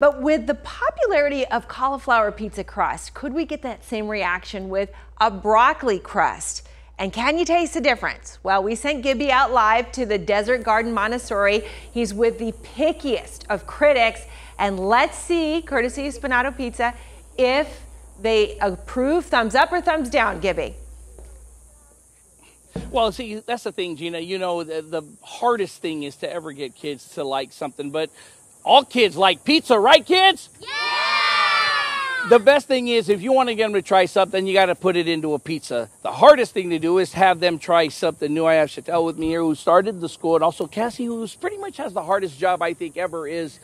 But with the popularity of cauliflower pizza crust, could we get that same reaction with a broccoli crust? And can you taste the difference? Well, we sent Gibby out live to the Desert Garden Montessori. He's with the pickiest of critics. And let's see, courtesy of Spinato Pizza, if they approve thumbs up or thumbs down, Gibby. Well, see, that's the thing, Gina. You know, the, the hardest thing is to ever get kids to like something, but all kids like pizza, right, kids? Yeah! The best thing is if you want to get them to try something, you got to put it into a pizza. The hardest thing to do is have them try something new. I have Chantel with me here who started the school, and also Cassie, who's pretty much has the hardest job I think ever is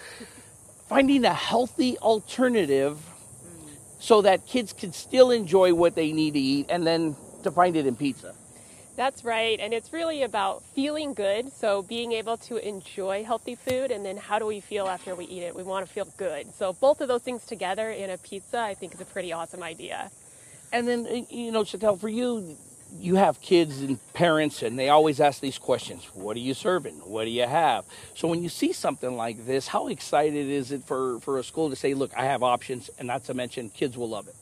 finding a healthy alternative mm. so that kids can still enjoy what they need to eat and then to find it in pizza. That's right. And it's really about feeling good. So being able to enjoy healthy food and then how do we feel after we eat it? We want to feel good. So both of those things together in a pizza, I think is a pretty awesome idea. And then, you know, Chantel, for you, you have kids and parents, and they always ask these questions What are you serving? What do you have? So, when you see something like this, how excited is it for, for a school to say, Look, I have options, and not to mention, kids will love it?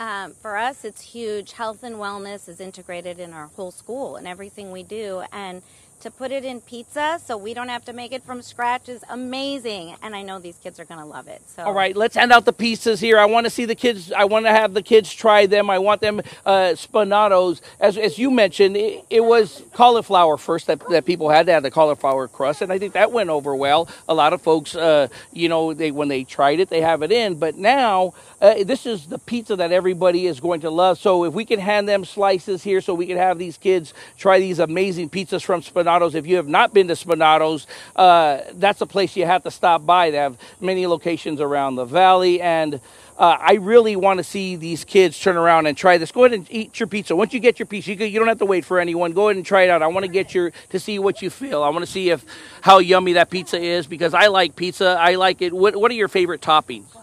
Um, for us, it's huge. Health and wellness is integrated in our whole school and everything we do. And to put it in pizza so we don't have to make it from scratch is amazing. And i know these kids are going to love it so. All right let's hand out the pizzas here. I want to see the kids i want to have the kids try them. I want them uh, Spinato's. As, as you mentioned it, it, was cauliflower first that, that people had. To have the cauliflower crust and i think that went over well. A lot of folks uh, you know they when they tried it they have it in. But now uh, this is the pizza that everybody is going to love. So if we can hand them slices here so we can have these kids try these amazing pizzas from Spinato's Spinato's. If you have not been to Spinato's, uh, that's a place you have to stop by. They have many locations around the valley, and uh, I really want to see these kids turn around and try this. Go ahead and eat your pizza. Once you get your pizza, you, can, you don't have to wait for anyone. Go ahead and try it out. I want to get your to see what you feel. I want to see if how yummy that pizza is because I like pizza. I like it. What What are your favorite toppings?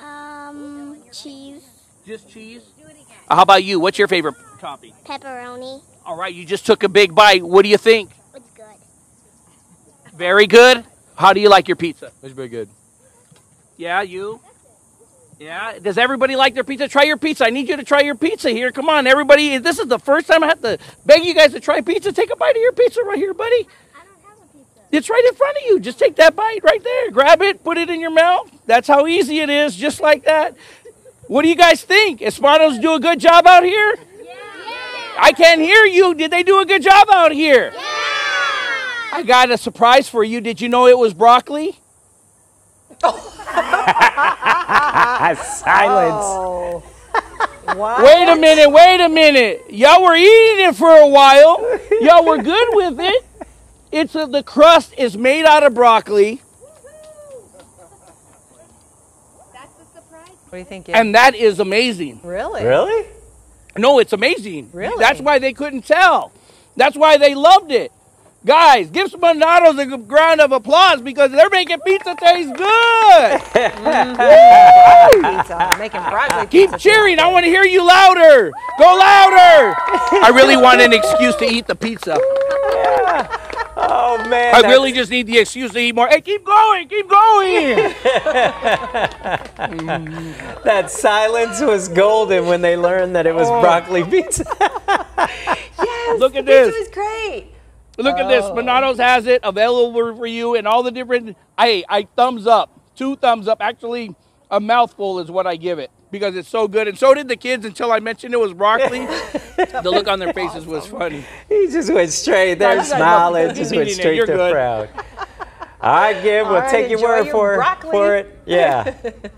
Um, cheese. Just cheese. How about you? What's your favorite topping? Pepperoni. All right, you just took a big bite. What do you think? It's good. Very good. How do you like your pizza? It's very good. Yeah, you? Yeah. Does everybody like their pizza? Try your pizza. I need you to try your pizza here. Come on, everybody. This is the first time I have to beg you guys to try pizza. Take a bite of your pizza right here, buddy. I don't have a pizza. It's right in front of you. Just take that bite right there. Grab it, put it in your mouth. That's how easy it is, just like that. What do you guys think? Spinato's do a good job out here? I can't hear you. Did they do a good job out here? Yeah. I got a surprise for you. Did you know it was broccoli? Silence. Oh. Wait a minute, wait a minute. Y'all were eating it for a while. Y'all were good with it. It's a, the crust is made out of broccoli. That's a surprise. What do you think? Gib? And that is amazing. really? Really? No, it's amazing. Really? That's why they couldn't tell. That's why they loved it. Guys, give Spinato's a round of applause because they're making pizza taste good. Pizza. Making broccoli Keep pizza. cheering. I want to hear you louder. Go louder. I really want an excuse to eat the pizza. Oh man. I really just need the excuse to eat more. Hey, keep going. Keep going. that silence was golden when they learned that it was Oh. broccoli pizza. Yes, Look at the this. Was great. Look at this. Oh. Spinato's has it available for you and all the different. Hey, I thumbs up. Two thumbs up. Actually, a mouthful is what I give it because it's so good. And so did the kids until I mentioned it was broccoli. the look on their faces was funny. he just went straight there, Guys, I smiling, just went straight good. to crowd. All right, Gib, All we'll right, take your word your for, for it. Yeah.